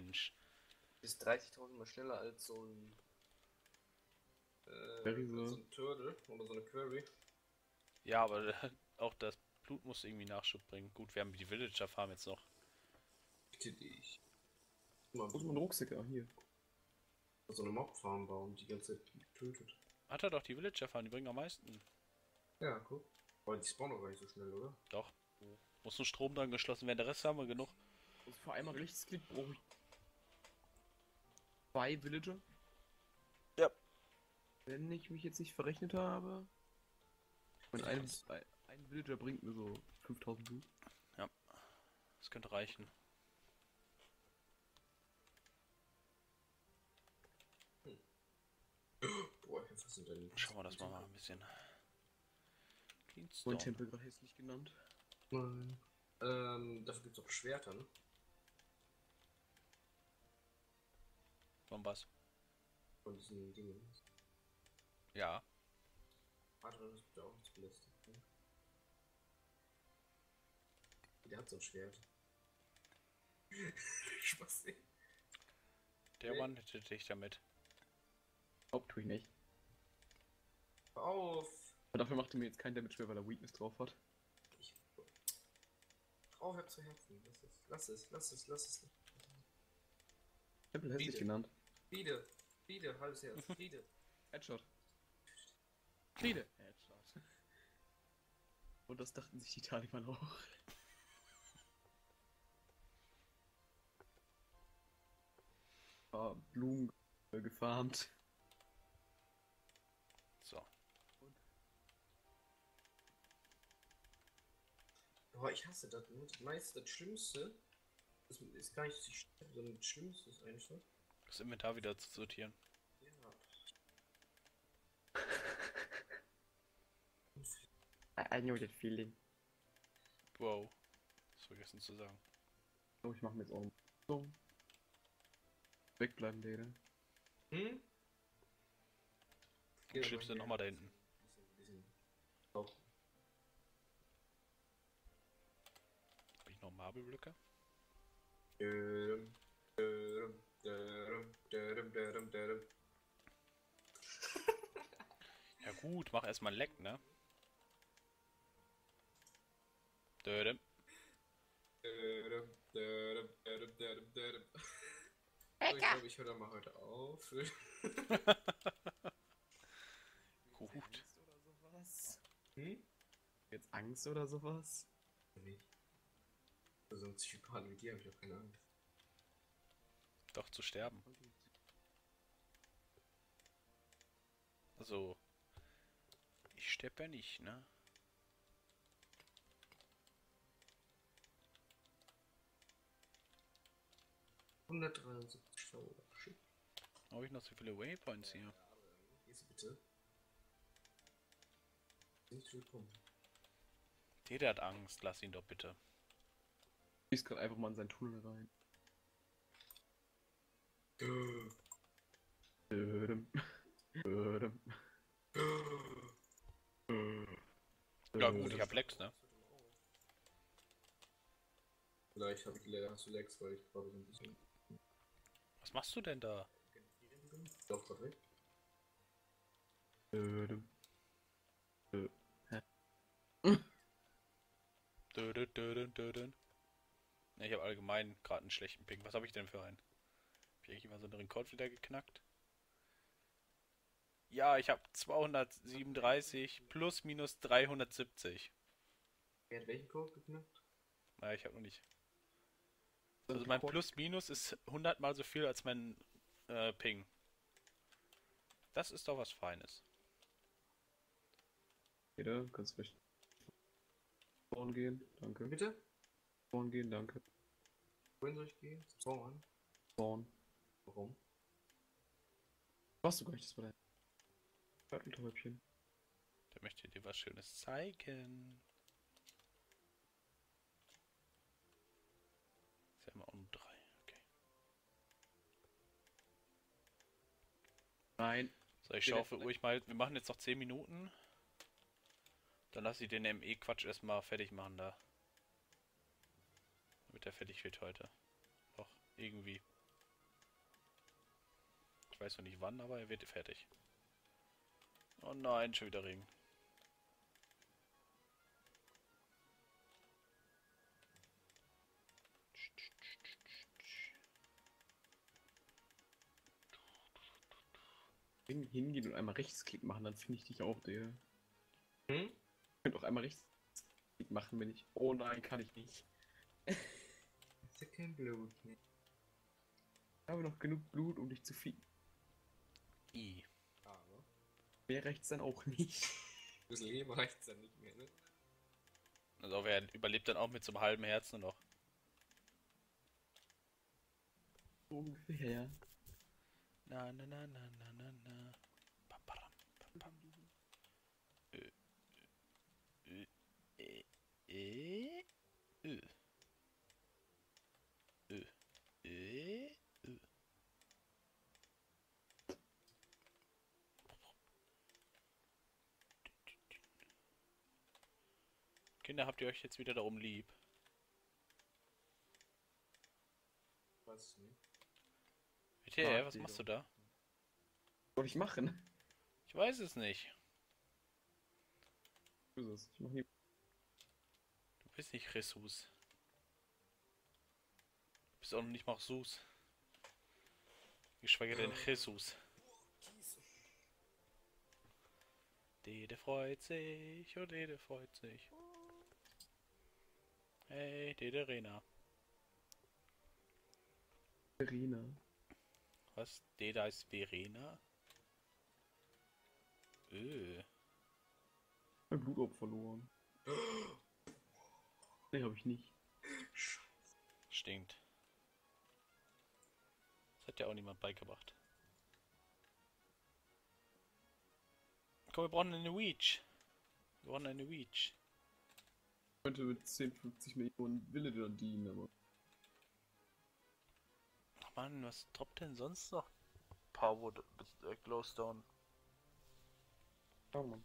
Mensch. Ist 30.000 mal schneller als so ein. Äh, Query so. ein Turtle oder so eine Query. Ja, aber auch das Blut muss irgendwie Nachschub bringen. Gut, wir haben die Villager Farm jetzt noch. Bitte dich. Mal Wo ist mein Rucksack? Ah, hier. so eine Mobfarm bauen, die ganze Zeit getötet. Hat er doch die Villager Farm, die bringen am meisten. Ja, guck. Aber die spawnen auch gar nicht so schnell, oder? Doch. Muss nur Strom dran geschlossen werden, der Rest haben wir genug. Also für einmal Rechtsklick brauche ich zwei Villager. Ja. Wenn ich mich jetzt nicht verrechnet habe. Und ein, ein, Villager bringt mir so 5000 Blut. Das könnte reichen. Boah, ich hab fast hinter den. Schauen wir das mal, mal ein bisschen. Mein Cleanstone. Tempel gerade hässlich genannt. Nein. Ähm, dafür gibt's auch Schwerter, ne? Von was? Von diesen Dingen. Ja. Adrian ist bitte auch nicht belästigt. Ne? Der hat so ein Schwert. Spaß, ey. Der Nee. Mann hätte dich damit. Glaub, tue ich nicht. Hör auf! Aber dafür macht er mir jetzt kein Damage mehr, weil er Weakness drauf hat. Ich. Frau, hab zu Herzen. Lass es, lass es, lass es, lass es. Tempel hässlich Biete. genannt. Friede, Friede, halbes Herz, Friede. Headshot. Friede. Headshot. Und das dachten sich die Taliban auch. Ah, Blumen äh, gefarmt. So. Boah, ich hasse das. ne? Das Schlimmste, das ist gar nicht die Stärke, sondern das Schlimmste ist einfach. Das Inventar wieder zu sortieren. Ja. I know that feeling. Wow. Das vergessen zu sagen. So, ich mach mir jetzt auch so. Wegbleiben, Leder. Hm? Und schiebst du nochmal da hinten. Hab ich noch Marble-Blöcke? Dödüm, dödüm, dödüm, dödüm, dödüm, dödüm. Ja gut, mach erstmal Leck, ne? Dödem. Dödüm, dödüm, dödüm, dödüm. So, ich glaube, ich höre da mal heute auf. Gut. Angst oder sowas? Hm? Jetzt Angst oder sowas? Nicht. So ein Psychopath wie dir habe ich auch keine Angst. Doch zu sterben. Also. Ich sterbe ja nicht, ne? Ja. 173 Schauer. Shit. Habe ich noch so viele Waypoints hier? Du bitte? Nicht willkommen. Der, der hat Angst, lass ihn doch bitte. Ich gerade einfach mal in sein Tunnel rein. Dödem. Dödem. Ja gut, ich hab Lex, ne? Vielleicht habe ich leider hast du Lex, weil ich gerade so ein bisschen Was machst du denn da? Doch, grad recht. Dödem. Dö. Dödön, dödön, dödön. Ja, ich habe allgemein gerade einen schlechten Ping. Was habe ich denn für einen? Hab ich eigentlich mal so einen Rekord wieder geknackt? Ja, ich habe 237 plus minus 370. Wer hat welchen Code geknackt? Naja, ich habe noch nicht. Also mein plus minus ist 100 mal so viel als mein äh, Ping. Das ist doch was Feines. Jeder, kannst vielleicht spawn gehen, danke. Bitte? Spawn gehen, danke. Wohin soll ich gehen? Spawn. Spawn. Warum? Warst du gar nicht, das war dein Turteltäubchen. Der möchte dir was Schönes zeigen. Ist ja immer um drei. Okay. Nein. So, ich schaufel ruhig mal. Wir machen jetzt noch 10 Minuten. Dann lass ich den ME-Quatsch erstmal fertig machen da. Damit er fertig wird heute. Doch, irgendwie. Ich weiß noch nicht wann, aber er wird fertig. Oh nein, schon wieder Regen. Hin- Hingehen und einmal Rechtsklick machen, dann finde ich dich auch, der. Hm? Ich könnte auch einmal Rechtsklick machen, wenn ich. Oh nein, kann ich nicht. Ist ja kein Blut. Ne? Ich habe noch genug Blut, um dich zu ficken. I. Mehr reicht's dann auch nicht. Fürs Leben reicht's dann nicht mehr, ne? Also wer überlebt dann auch mit so einem halben Herzen noch. Ungefähr. Na na na na na na na. Pam, param, pam, pam. Ö, ö, ö, äh, ö. Kinder, habt ihr euch jetzt wieder darum lieb? Was nicht? Mag was machst doch. du da? Was soll ich machen? Ich weiß es nicht. Ich mach nie. Du bist nicht Jesus. Du bist auch noch nicht mal Sus. Geschweige denn Jesus. Dede freut sich und Dede freut sich. Hey, Dede Rena. Verena. Was? Dede heißt Verena? Öh. Mein Blut auch verloren. Nee, habe ich nicht. Stinkt. Das hat ja auch niemand beigebracht. Komm, wir brauchen eine Weech. Wir brauchen eine Weech. Könnte mit 10, 50 Millionen Villager dienen, aber. Ach Mann, was droppt denn sonst noch? Powerwood, äh, Glowstone. Oh Mann.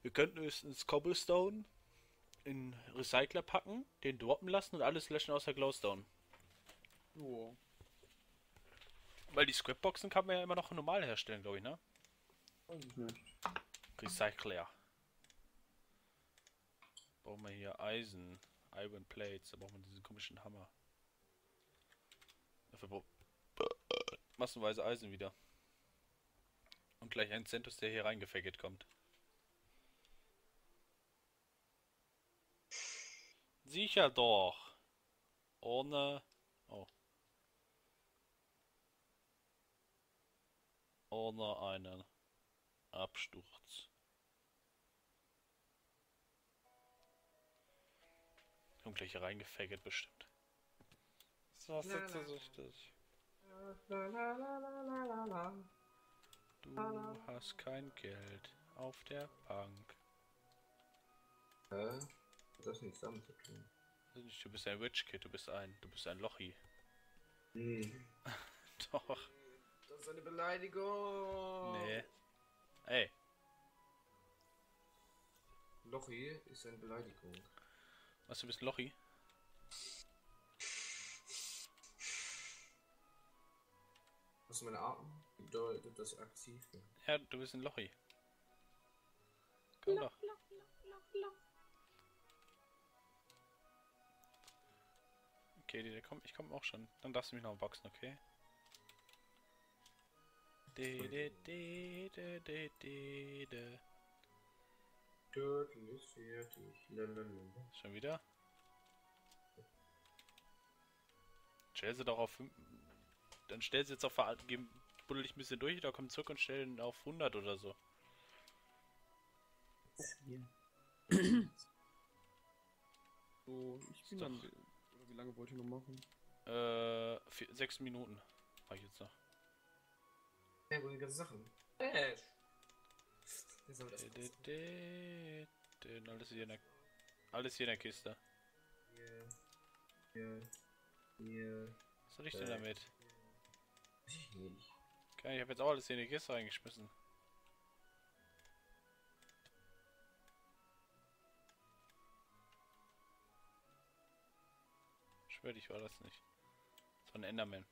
Wir könnten höchstens Cobblestone in Recycler packen, den droppen lassen und alles löschen außer Glowstone. Oh. Weil die Scrapboxen kann man ja immer noch normal herstellen, glaube ich, ne? Weiß ich nicht. Recycler. Brauchen wir hier Eisen. Iron Plates. Da brauchen wir diesen komischen Hammer. Dafür brauchen massenweise Eisen wieder. Und gleich ein Centus, der hier reingefaggot kommt. Sicher doch. Ohne... Oh. Ohne einen Absturz. Kommt gleich hier reingefaggot bestimmt. So la, la, la. Du hast kein Geld auf der Bank. Hä? Das nichts damit zu tun? Du bist ein Rich Kid, du bist ein, du bist ein Lochi. Hm. Doch. Das ist eine Beleidigung. Nee. Ey, Lochi ist eine Beleidigung. was du bist Lochi? Was meine Arten bedeutet das aktiv. Ja, du bist ein Lochi. Komm doch. Okay, die, komm, ich komme auch schon. Dann darfst du mich noch boxen, okay? De, de, de, de, de, de, de. Turtle ist fertig. Lalalala. Schon wieder? Stell sie doch auf fünf- Dann stell sie jetzt auf buddel dich ein bisschen durch, da komm zurück und stell ihn auf 100 oder so. So, ich bin dann. wie lange wollt ihr noch machen? Äh, vier, sechs Minuten. Mach ich jetzt noch. De, passen. de, de, alles hier in der, alles hier in der Kiste. Hier. Hier. Hier. Was soll ich denn Äh. damit? Weiß ich nicht. Okay, ich habe jetzt auch alles hier in die Kiste reingeschmissen. Schwör dich, war das nicht. von Enderman.